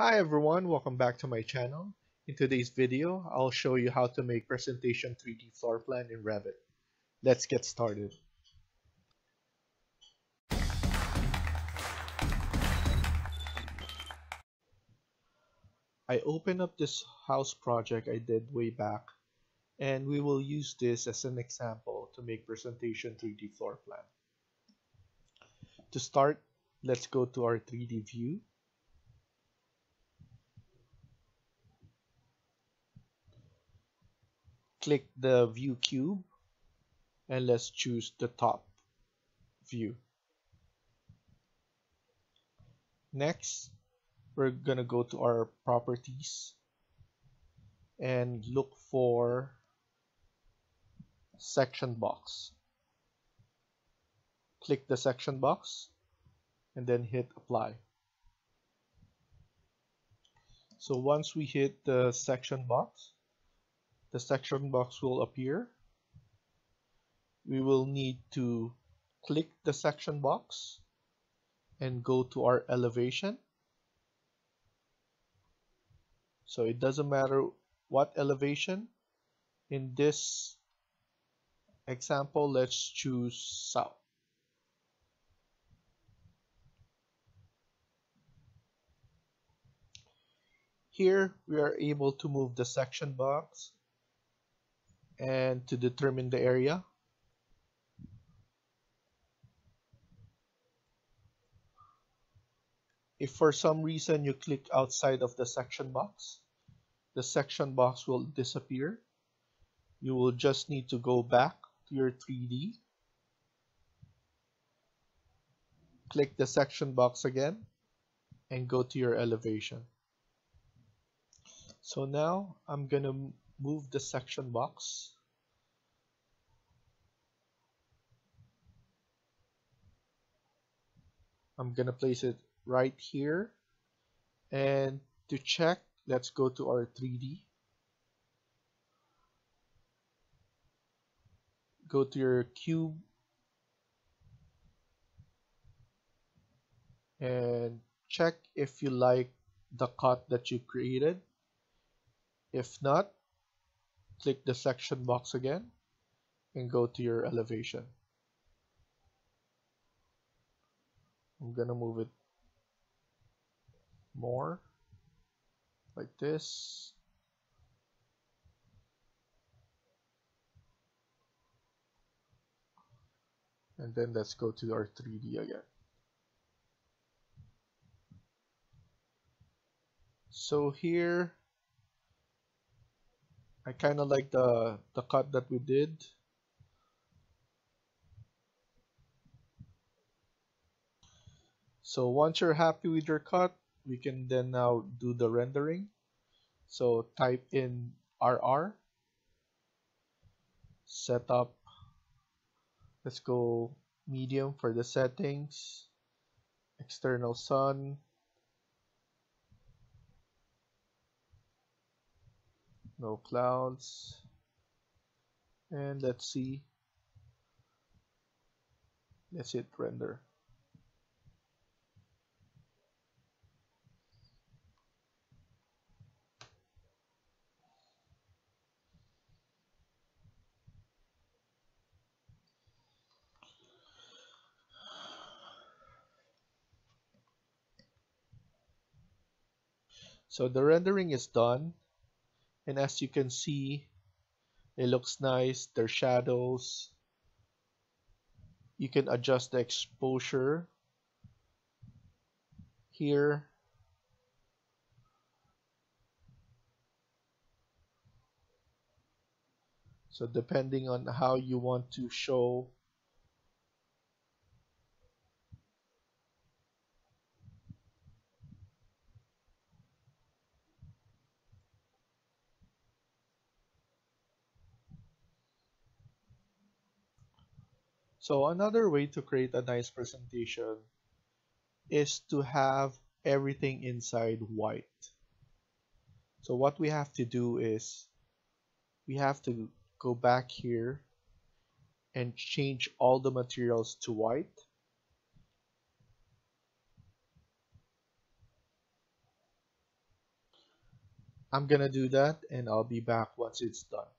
Hi everyone, welcome back to my channel. In today's video, I'll show you how to make presentation 3D floor plan in Revit. Let's get started. I open up this house project I did way back and we will use this as an example to make presentation 3D floor plan. To start, let's go to our 3D view click the view cube and let's choose the top view. Next, we're gonna go to our properties and look for section box. Click the section box and then hit apply. So once we hit the section box, the section box will appear. We will need to click the section box and go to our elevation. So it doesn't matter what elevation. In this example, let's choose south. Here we are able to move the section box and to determine the area. If for some reason you click outside of the section box the section box will disappear. You will just need to go back to your 3D click the section box again and go to your elevation. So now I'm gonna move the section box. I'm gonna place it right here. And to check let's go to our 3D go to your cube. And check if you like the cut that you created. If not click the section box again and go to your elevation. I'm gonna move it more like this. And then let's go to our 3D again. So here I kind of like the the cut that we did. So once you're happy with your cut we can then now do the rendering. So type in RR setup let's go medium for the settings. External sun no clouds. And let's see. Let's hit render. So the rendering is done and as you can see it looks nice. There's shadows. You can adjust the exposure here. So depending on how you want to show So another way to create a nice presentation is to have everything inside white. So what we have to do is we have to go back here and change all the materials to white. I'm gonna do that and I'll be back once it's done.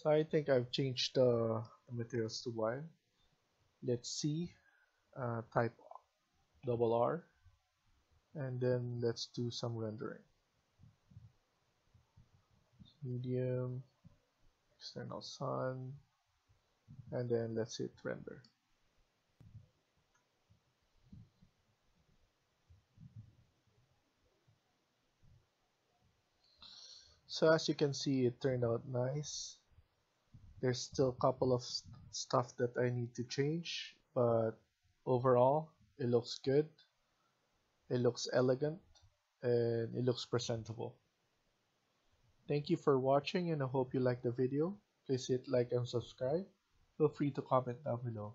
So I think I've changed the, the materials to white. Let's see, uh, type double R, and then let's do some rendering. Medium, external sun, and then let's hit render. So as you can see, it turned out nice there's still a couple of st stuff that I need to change but overall it looks good. It looks elegant and it looks presentable. Thank you for watching and I hope you liked the video. Please hit like and subscribe. Feel free to comment down below